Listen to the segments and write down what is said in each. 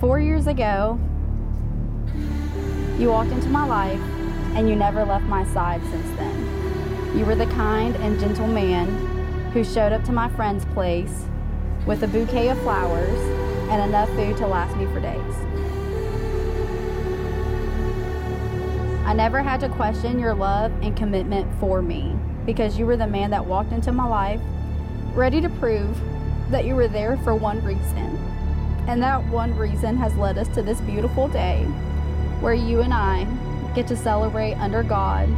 Four years ago, you walked into my life and you never left my side since then. You were the kind and gentle man who showed up to my friend's place with a bouquet of flowers and enough food to last me for days. I never had to question your love and commitment for me because you were the man that walked into my life ready to prove that you were there for one reason. And that one reason has led us to this beautiful day where you and I get to celebrate under God,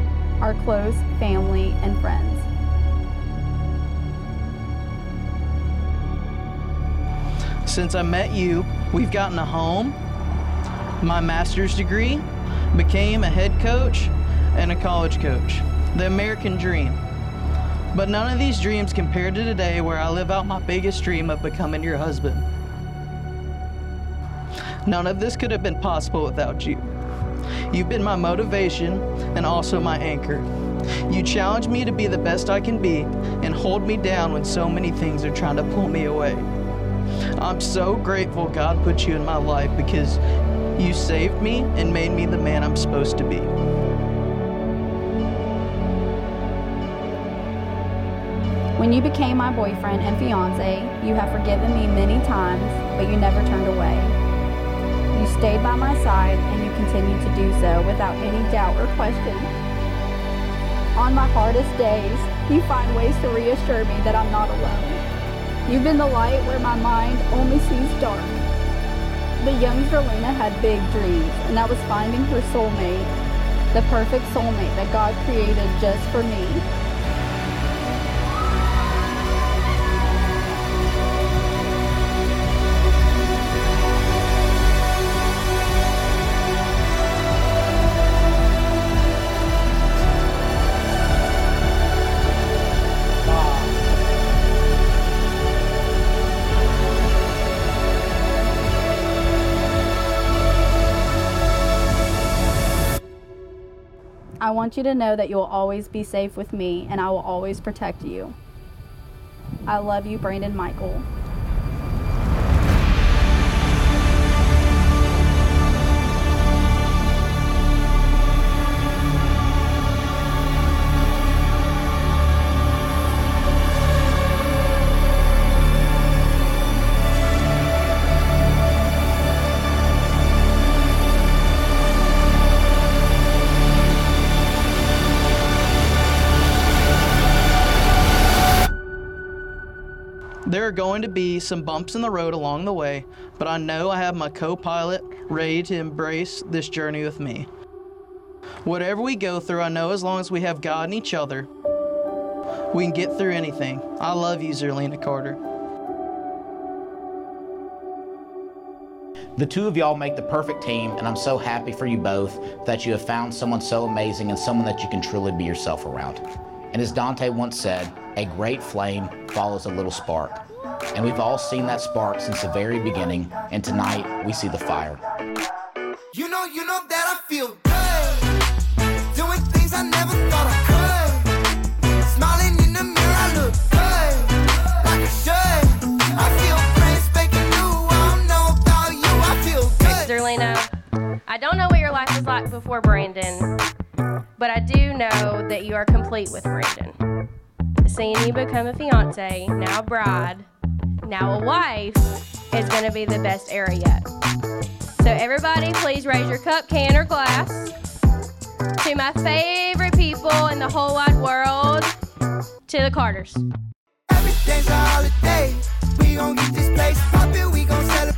our close family and friends. Since I met you, we've gotten a home, my master's degree, became a head coach, and a college coach. The American dream. But none of these dreams compared to today where I live out my biggest dream of becoming your husband. None of this could have been possible without you. You've been my motivation and also my anchor. You challenge me to be the best I can be and hold me down when so many things are trying to pull me away. I'm so grateful God put you in my life because you saved me and made me the man I'm supposed to be. When you became my boyfriend and fiance, you have forgiven me many times, but you never turned away. Stayed by my side and you continue to do so without any doubt or question. On my hardest days, you find ways to reassure me that I'm not alone. You've been the light where my mind only sees dark. The young Zerlina had big dreams, and that was finding her soulmate, the perfect soulmate that God created just for me. I want you to know that you will always be safe with me and I will always protect you. I love you, Brandon Michael. There are going to be some bumps in the road along the way, but I know I have my co pilot ready to embrace this journey with me. Whatever we go through, I know as long as we have God and each other, we can get through anything. I love you, Zerlina Carter. The two of y'all make the perfect team, and I'm so happy for you both that you have found someone so amazing and someone that you can truly be yourself around. And as Dante once said, a great flame follows a little spark. And we've all seen that spark since the very beginning, and tonight we see the fire. You know, you know that I feel good. Doing things I never thought I could. Smiling in the mirror, I look good. Like I should. I feel brand spanking new. I don't know about you. I feel good. Zerlina, uh, I don't know what your life was like before Brandon, but I do know that you are complete with Brandon. Seeing you become a fiance, now a bride, now a wife, is going to be the best era yet. So, everybody, please raise your cup, can, or glass to my favorite people in the whole wide world, to the Carters. A holiday. We gon' get this place we gon' celebrate.